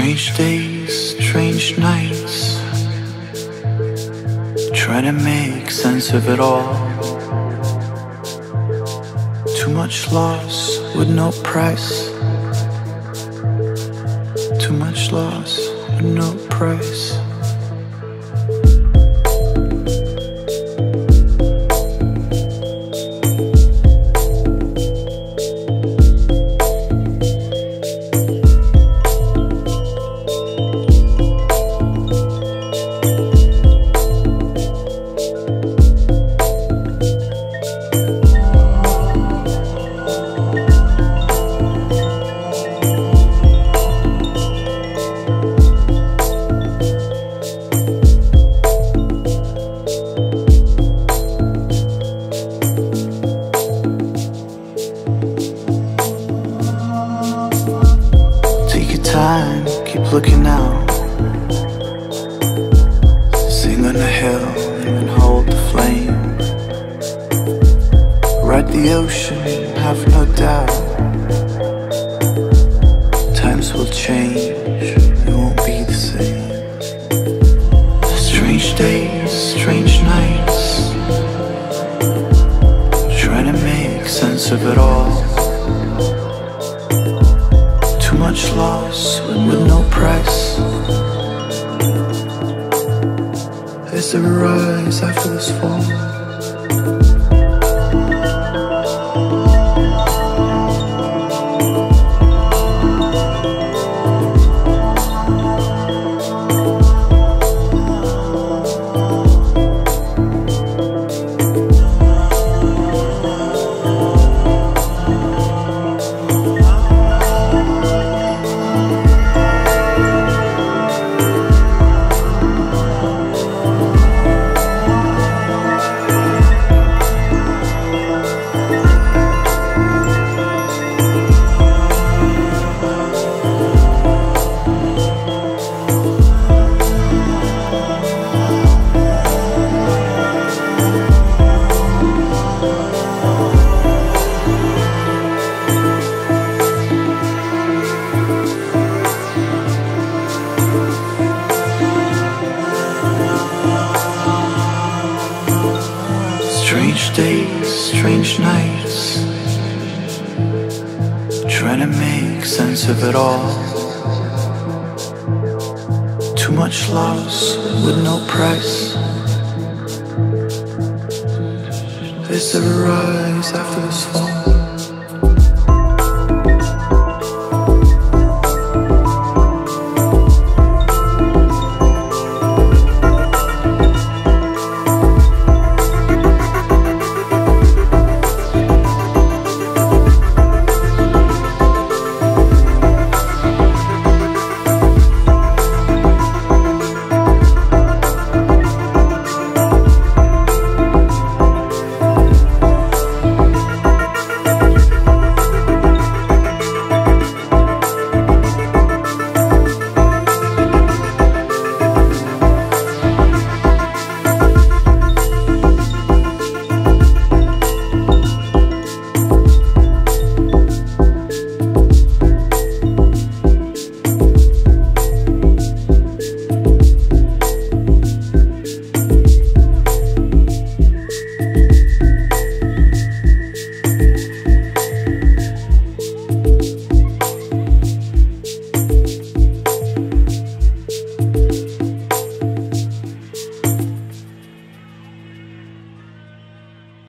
Strange days, strange nights. Trying to make sense of it all. Too much loss with no price. Too much loss with no price. Looking out. Sing on the hill and hold the flame. Ride the ocean, have no doubt. Times will change, it won't be the same. Strange days, strange nights. Trying to make sense of it all. Too loss with no price. Is there a rise after this fall? Strange days, strange nights. Trying to make sense of it all. Too much loss with no price. Is there a rise after this fall?